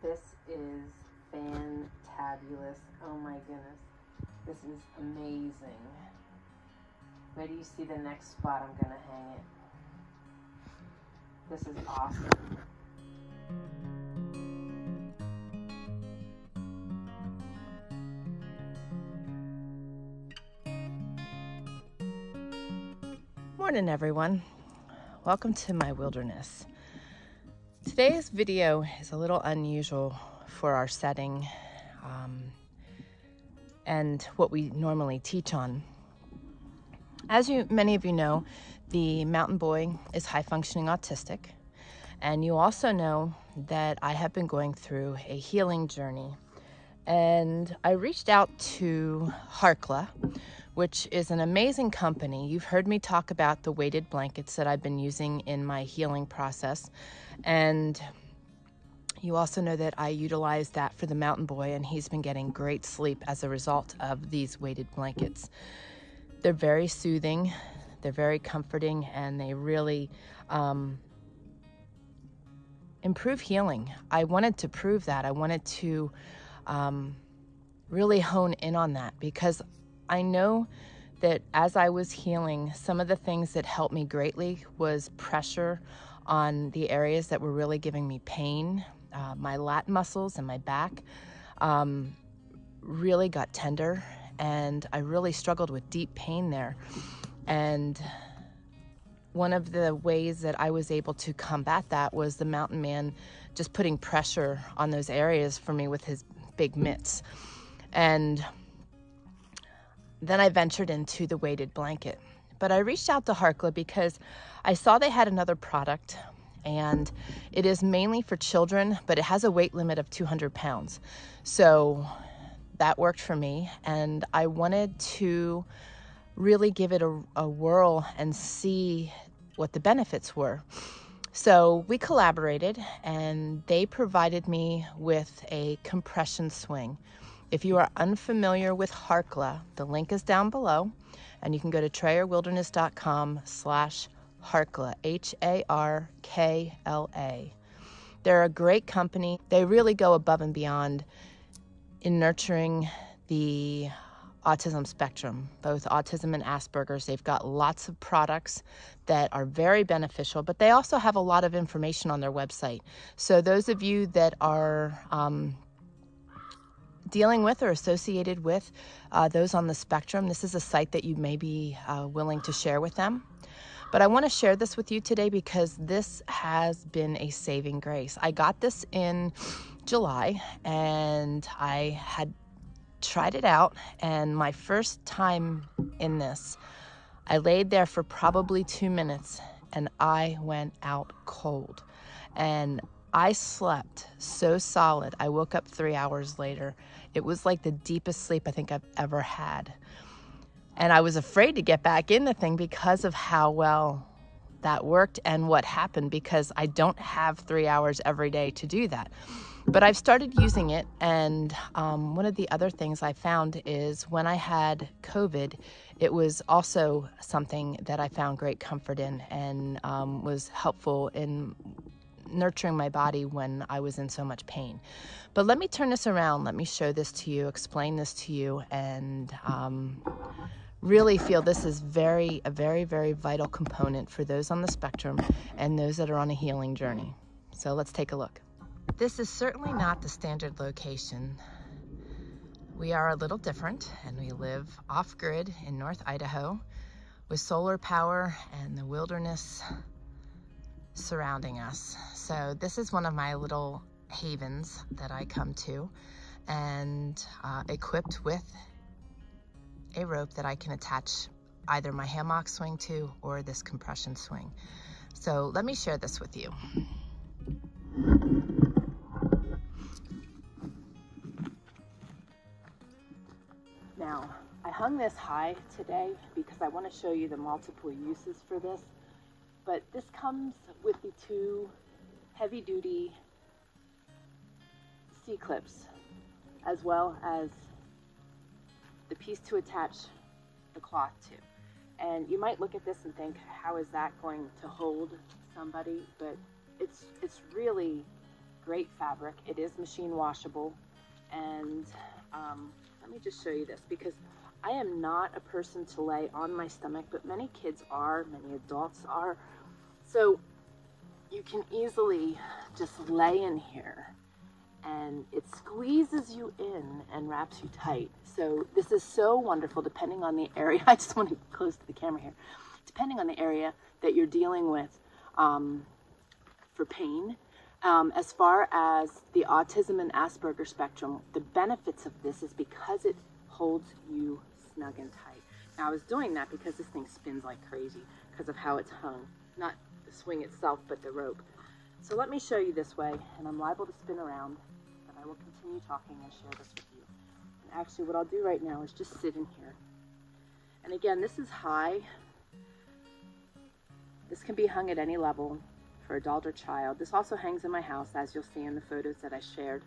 This is fantabulous. Oh my goodness. This is amazing. Where do you see the next spot I'm going to hang it? This is awesome. Morning, everyone. Welcome to my wilderness. Today's video is a little unusual for our setting um, and what we normally teach on. As you, many of you know, the mountain boy is high functioning autistic, and you also know that I have been going through a healing journey. And I reached out to Harkla, which is an amazing company. You've heard me talk about the weighted blankets that I've been using in my healing process. And you also know that I utilize that for the mountain boy, and he's been getting great sleep as a result of these weighted blankets. They're very soothing, they're very comforting, and they really um, improve healing. I wanted to prove that. I wanted to um, really hone in on that because I know that as I was healing, some of the things that helped me greatly was pressure on the areas that were really giving me pain. Uh, my lat muscles and my back um, really got tender, and I really struggled with deep pain there. And one of the ways that I was able to combat that was the mountain man just putting pressure on those areas for me with his big mitts. And then I ventured into the weighted blanket. But I reached out to Harkla because I saw they had another product and it is mainly for children, but it has a weight limit of 200 pounds. So that worked for me. And I wanted to really give it a, a whirl and see what the benefits were. So we collaborated and they provided me with a compression swing. If you are unfamiliar with Harkla, the link is down below, and you can go to trayerwilderness.com slash Harkla, H-A-R-K-L-A. They're a great company. They really go above and beyond in nurturing the autism spectrum, both autism and Asperger's. They've got lots of products that are very beneficial, but they also have a lot of information on their website. So those of you that are um, dealing with or associated with uh, those on the spectrum, this is a site that you may be uh, willing to share with them. But I want to share this with you today because this has been a saving grace. I got this in July and I had tried it out, and my first time in this, I laid there for probably two minutes and I went out cold. And I slept so solid. I woke up three hours later. It was like the deepest sleep I think I've ever had. And I was afraid to get back in the thing because of how well that worked and what happened because I don't have three hours every day to do that. But I've started using it, and um, one of the other things I found is when I had COVID, it was also something that I found great comfort in and um, was helpful in nurturing my body when I was in so much pain. But let me turn this around. Let me show this to you, explain this to you, and um, really feel this is very, a very, very vital component for those on the spectrum and those that are on a healing journey. So let's take a look. This is certainly not the standard location. We are a little different and we live off-grid in North Idaho with solar power and the wilderness surrounding us. So this is one of my little havens that I come to and uh, equipped with a rope that I can attach either my hammock swing to or this compression swing. So let me share this with you. Now, I hung this high today because I want to show you the multiple uses for this but this comes with the two heavy duty C-clips as well as the piece to attach the cloth to. And you might look at this and think, how is that going to hold somebody? But it's, it's really great fabric. It is machine washable. And um, let me just show you this because I am not a person to lay on my stomach, but many kids are, many adults are. So you can easily just lay in here and it squeezes you in and wraps you tight. So this is so wonderful depending on the area. I just want to close to the camera here. Depending on the area that you're dealing with um, for pain, um, as far as the autism and Asperger spectrum, the benefits of this is because it holds you snug and tight. Now I was doing that because this thing spins like crazy because of how it's hung. Not the swing itself, but the rope. So let me show you this way, and I'm liable to spin around, but I will continue talking and share this with you. And actually what I'll do right now is just sit in here. And again, this is high. This can be hung at any level for adult or child. This also hangs in my house, as you'll see in the photos that I shared.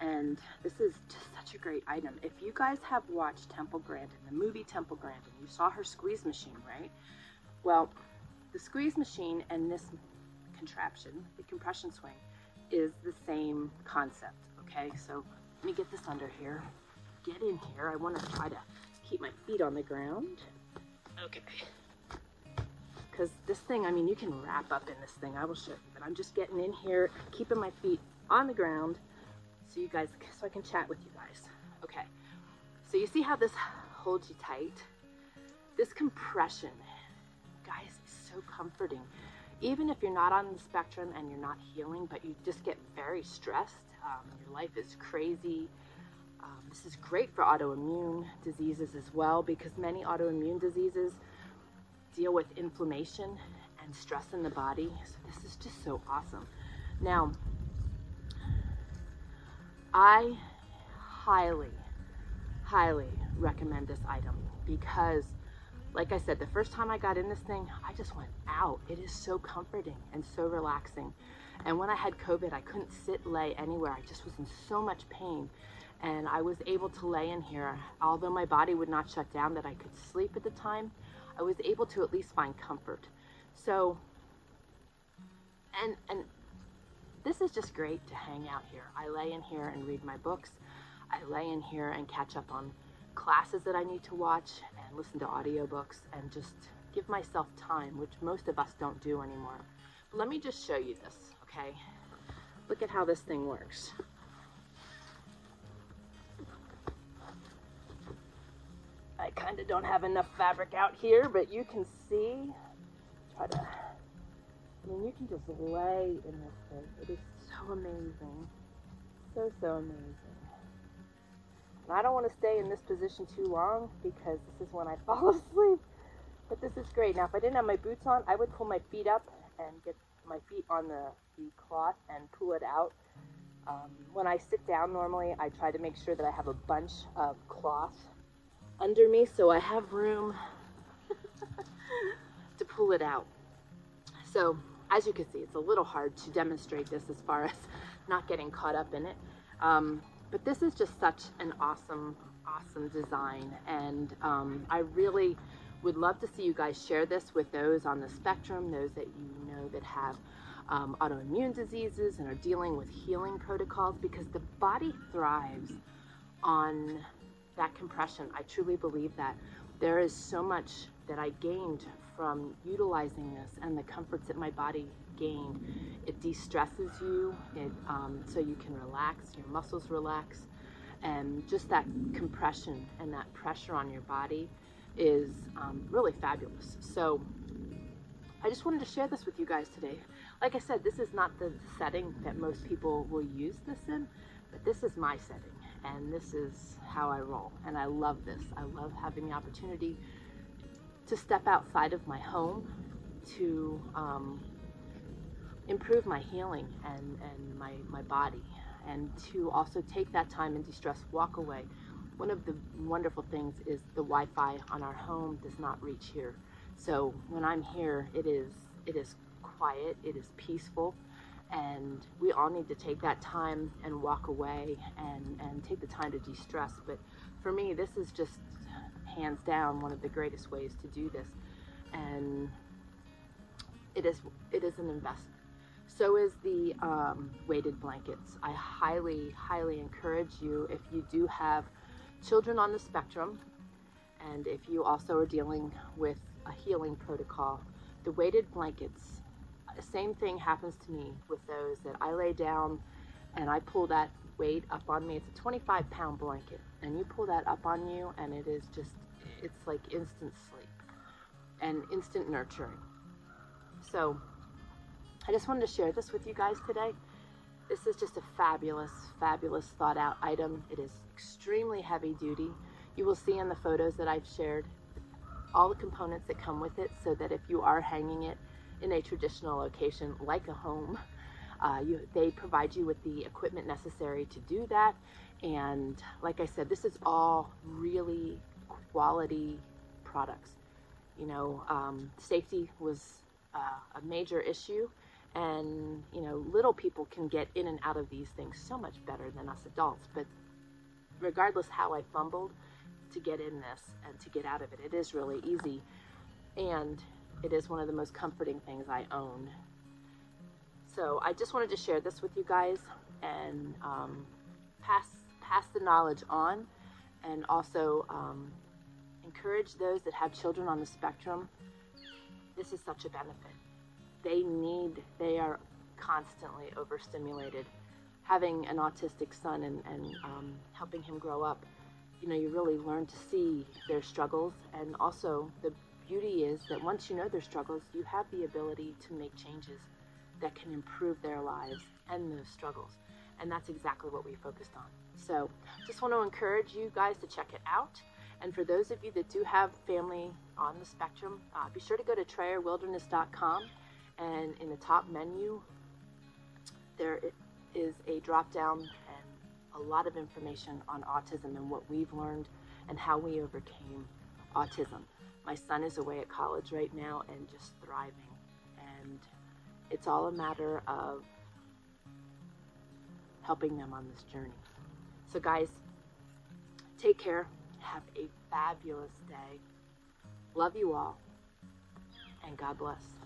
And this is just such a great item. If you guys have watched Temple Grandin, the movie Temple Grandin, you saw her squeeze machine, right? Well, the squeeze machine and this contraption, the compression swing, is the same concept, okay? So let me get this under here. Get in here. I want to try to keep my feet on the ground. Okay because this thing, I mean, you can wrap up in this thing. I will show you, but I'm just getting in here, keeping my feet on the ground so you guys, so I can chat with you guys. Okay, so you see how this holds you tight? This compression, so comforting. Even if you're not on the spectrum and you're not healing, but you just get very stressed, um, your life is crazy, um, this is great for autoimmune diseases as well because many autoimmune diseases deal with inflammation and stress in the body. So this is just so awesome. Now, I highly, highly recommend this item because like I said, the first time I got in this thing, I just went out. It is so comforting and so relaxing. And when I had COVID, I couldn't sit, lay anywhere. I just was in so much pain. And I was able to lay in here, although my body would not shut down that I could sleep at the time. I was able to at least find comfort. So, and, and this is just great to hang out here. I lay in here and read my books. I lay in here and catch up on classes that I need to watch and listen to audiobooks and just give myself time, which most of us don't do anymore. But let me just show you this, okay? Look at how this thing works. I kind of don't have enough fabric out here, but you can see, try to, I mean, you can just lay in this thing. It is so amazing. So, so amazing. And I don't want to stay in this position too long because this is when I fall asleep. But this is great. Now, if I didn't have my boots on, I would pull my feet up and get my feet on the, the cloth and pull it out. Um, when I sit down normally, I try to make sure that I have a bunch of cloth under me so I have room to pull it out. So as you can see, it's a little hard to demonstrate this as far as not getting caught up in it. Um, but this is just such an awesome, awesome design. And um, I really would love to see you guys share this with those on the spectrum, those that you know that have um, autoimmune diseases and are dealing with healing protocols because the body thrives on that compression. I truly believe that there is so much that I gained from utilizing this and the comforts that my body It de-stresses you, it, um, so you can relax, your muscles relax, and just that compression and that pressure on your body is um, really fabulous. So I just wanted to share this with you guys today. Like I said, this is not the setting that most people will use this in, but this is my setting and this is how I roll. And I love this. I love having the opportunity to step outside of my home to um, improve my healing and, and my, my body and to also take that time and de-stress, walk away. One of the wonderful things is the Wi-Fi on our home does not reach here. So when I'm here, it is, it is quiet, it is peaceful, and we all need to take that time and walk away and, and take the time to de-stress. But for me, this is just hands down one of the greatest ways to do this. And it is, it is an investment. So is the um, weighted blankets. I highly, highly encourage you if you do have children on the spectrum and if you also are dealing with a healing protocol, the weighted blankets, same thing happens to me with those that I lay down and I pull that weight up on me. It's a 25 pound blanket and you pull that up on you and it is just, it's like instant sleep and instant nurturing. So I just wanted to share this with you guys today. This is just a fabulous, fabulous thought out item. It is extremely heavy duty. You will see in the photos that I've shared all the components that come with it so that if you are hanging it in a traditional location like a home, uh, you, they provide you with the equipment necessary to do that. And like I said, this is all really quality products. You know, um, safety was uh, a major issue and you know little people can get in and out of these things so much better than us adults. But regardless how i fumbled to get in this and to get out of it it is really easy. And it is one of the most comforting things i own. So i just wanted to share this with you guys and um, pass pass the knowledge on and also um, encourage those that have children on the spectrum. This is such a benefit they need, they are constantly overstimulated. Having an autistic son and, and um, helping him grow up, you know, you really learn to see their struggles. And also, the beauty is that once you know their struggles, you have the ability to make changes that can improve their lives and those struggles. And that's exactly what we focused on. So, just want to encourage you guys to check it out. And for those of you that do have family on the spectrum, uh, be sure to go to trayerwilderness.com and in the top menu there is a drop down and a lot of information on autism and what we've learned and how we overcame autism. My son is away at college right now and just thriving and it's all a matter of helping them on this journey. So guys, take care. Have a fabulous day. Love you all and God bless.